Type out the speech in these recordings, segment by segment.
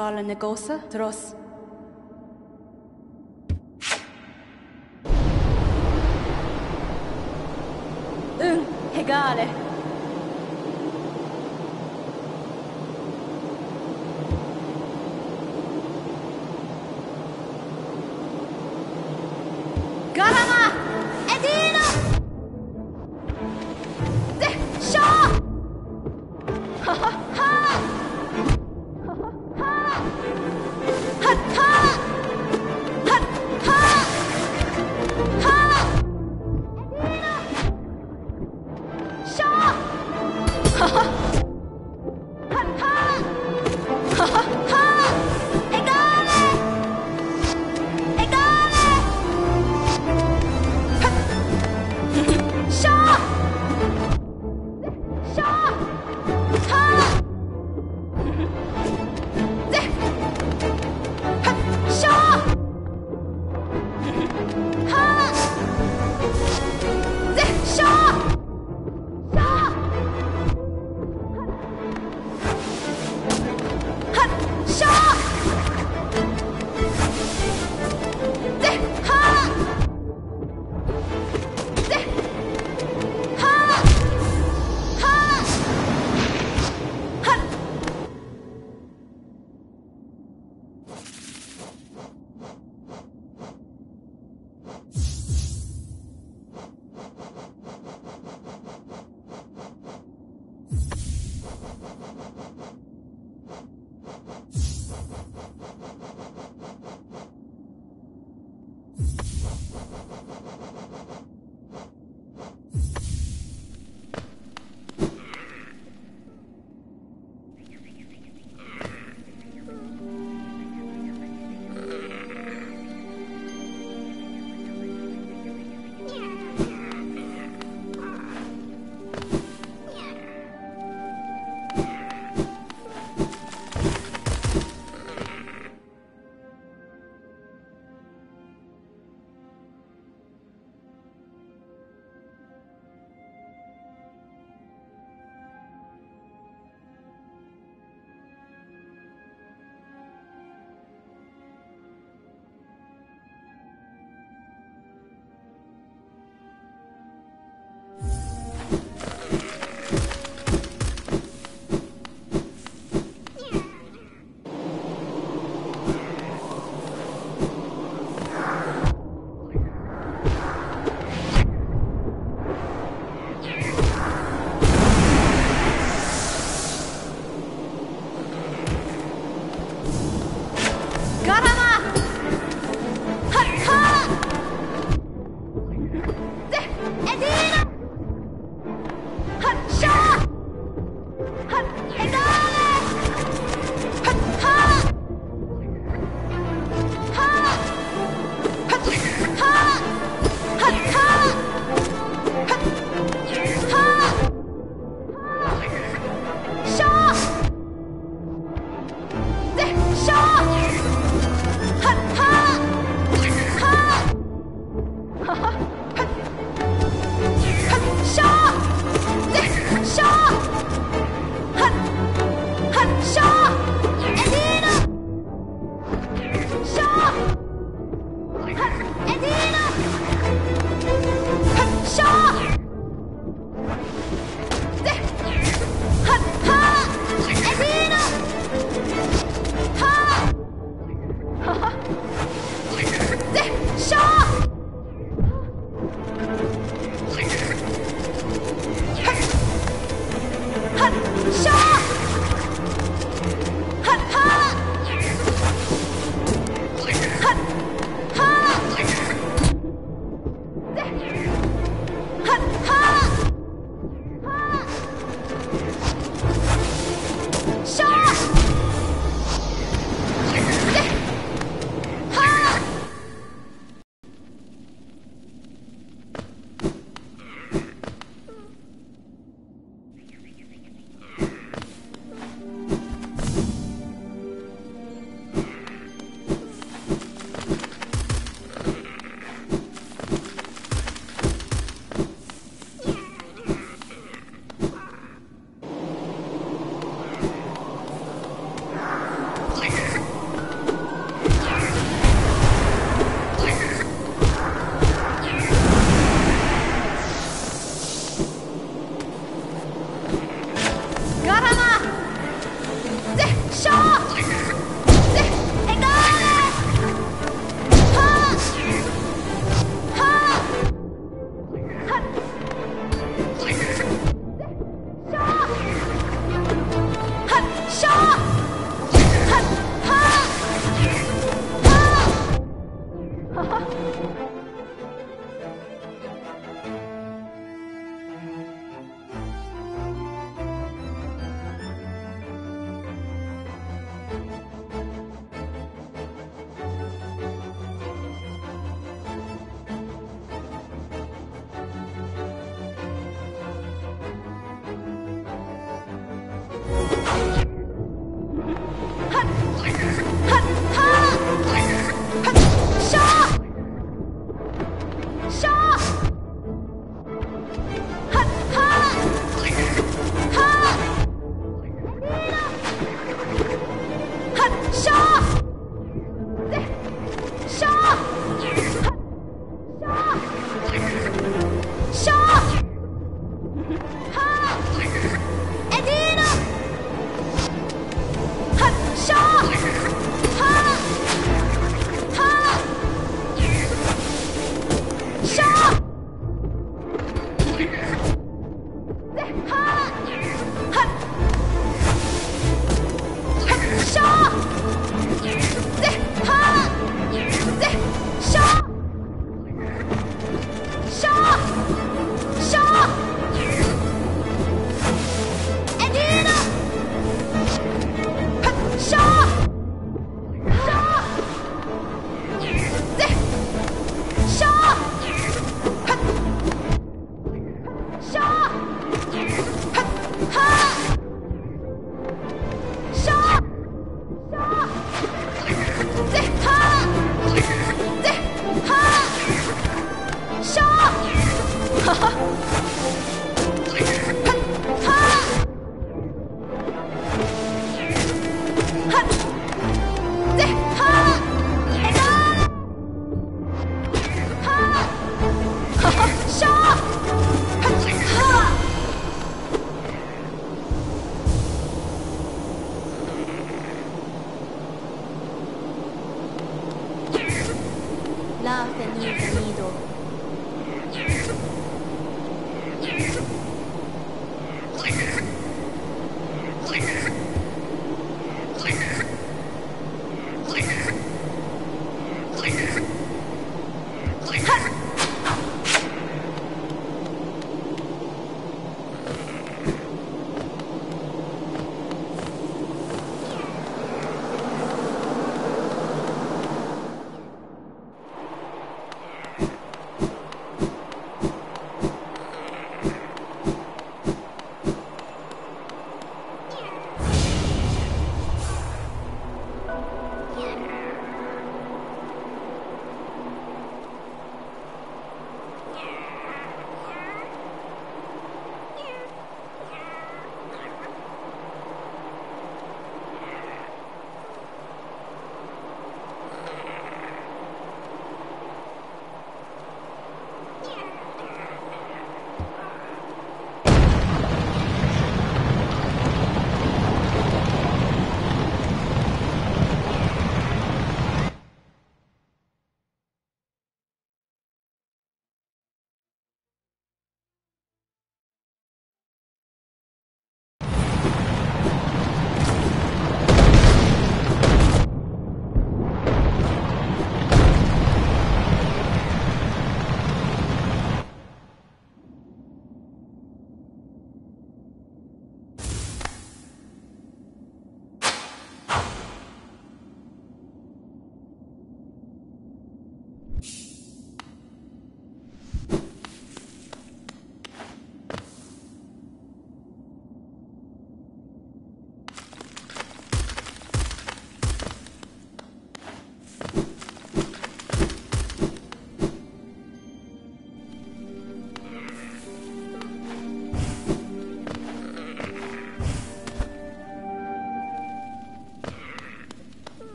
Scarla Negosa, Ross.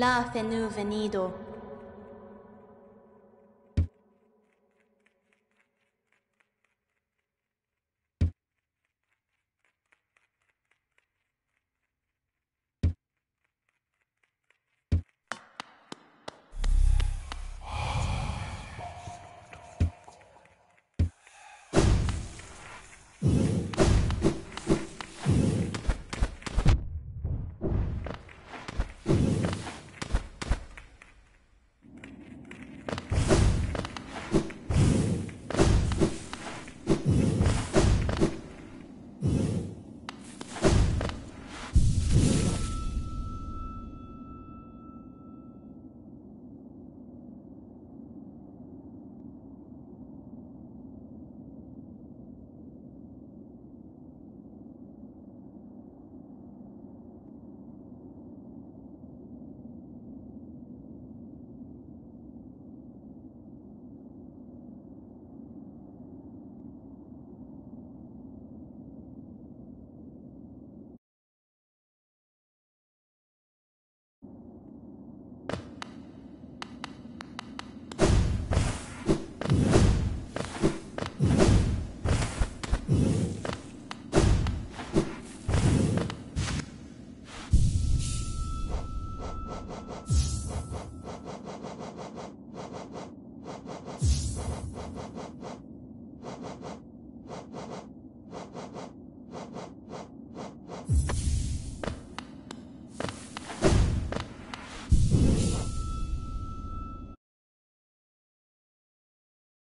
La fenu venido